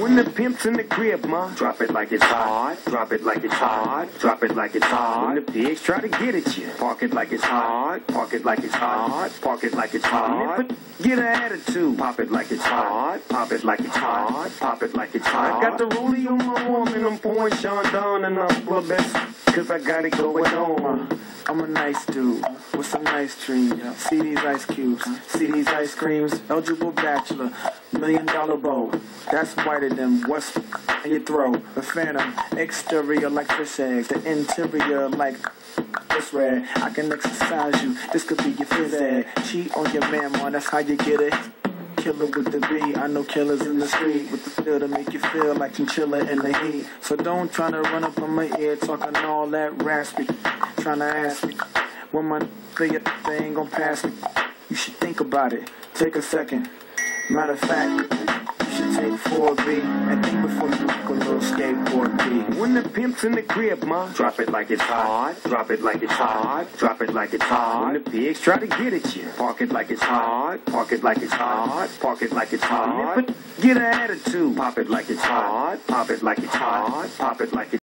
When the pimp's in the crib, ma, drop it like it's hot. Drop it like it's hot. Drop it like it's hot. When the pigs try to get at you, park it like it's hot. Park it like it's hot. Park it like it's hot. Get an attitude. Pop it like it's hot. Pop it like it's hot. Pop it like it's hot. I got the rollie on my woman. I'm pouring Sean down and I'm the best. Cause I got it going on. I'm a nice dude with some nice dreams. See these ice cubes, see these ice creams. Eligible bachelor, million dollar bow. That's whiter than what's in your throat. The phantom, exterior like fish eggs, the interior like this red. I can exercise you. This could be your phys ed. Cheat on your man, man. That's how you get it. Killer with the B. I know killers in the street with the feel to make you feel like chinchilla in the heat. So don't try to run up on my ear talking all that raspy. Trying to ask me when my nigga they ain't gonna pass me. You should think about it. Take a second. Matter of fact, take 4B and think before you make a little skateboard B. When the pimp's in the crib, ma, drop it like it's hot. Drop it like it's hot. Drop it like it's hot. When the pigs try to get at you, park it like it's hot. Park it like it's hot. Park it like it's hot. But get an attitude. Pop it like it's hot. Pop it like it's hot. Pop it like it's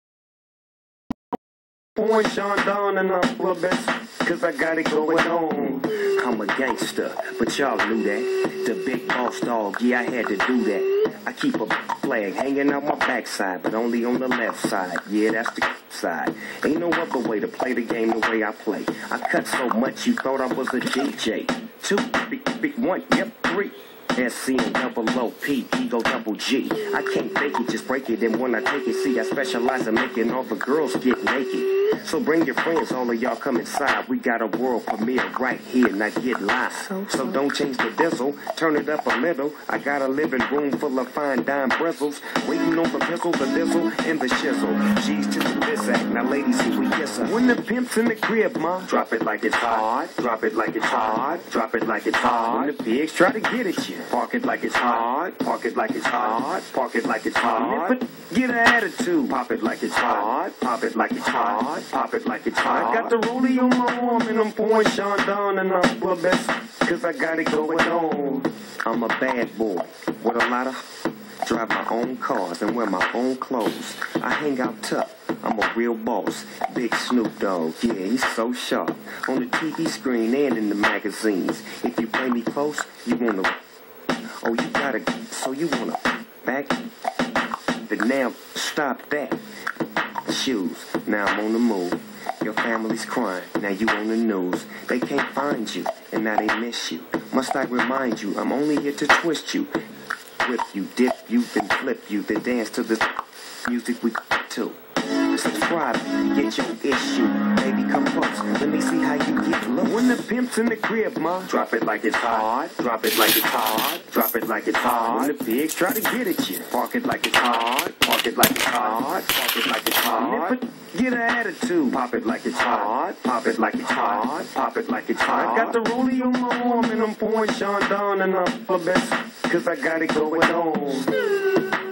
Pouring Sean down and I'm the best. Cause I got it going on. I'm a gangster, but y'all knew that. The big boss dog, yeah, I had to do that. I keep a flag hanging out my backside, but only on the left side. Yeah, that's the side. Ain't no other way to play the game the way I play. I cut so much you thought I was a DJ. Two, big, big, one, yep, three. And double O P, ego double G. I can't fake it, just break it. And when I take it, see, I specialize in making all the girls get naked. So bring your friends, all of y'all come inside. We got a world premiere right here, not get live. So don't change the diesel, turn it up a little. I got a living room full of fine dime bristles. Waiting on the pistol, the dizzle, and the shizzle. She's to the this act. Now, ladies, here we kiss her. When the pimp's in the crib, ma, drop it like it's hot. Drop it like it's hot. Drop it like it's hot. When the pigs try to get at you, park it like it's hot. Park it like it's hot. Park it like it's hot. But get an attitude. Pop it like it's hot. Pop it like it's hot. Pop it like it's hot. I got the rollie on my arm and I'm pouring Sean down and I'm the best. Cause I got it going on. I'm a bad boy with a lot of drive my own cars and wear my own clothes. I hang out tough. I'm a real boss. Big Snoop Dogg, yeah, he's so sharp. On the TV screen and in the magazines. If you play me close, you wanna. Oh, you gotta. So oh, you wanna back. But now, stop that. Shoes, now I'm on the move. Your family's crying, now you on the news. They can't find you, and now they miss you. Must I remind you, I'm only here to twist you. Whip you, dip you, then flip you, then dance to the music we to. Subscribe, get your issue. Baby, come close. Let me see how you get low. When the pimp's in the crib, ma, drop it like it's hot. Drop it like it's hot. Drop it like it's hot. When the pigs try to get at you, park it like it's hot. Park it like it's hot. Park it like it's hot. But get an attitude. Pop it like it's hot. Pop it like it's hot. Pop it like it's hot. I got the rollie on my arm and I'm pouring Sean down and I'm the best. Cause I got it going on.